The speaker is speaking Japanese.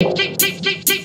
tick, tick, tick, tick, tick.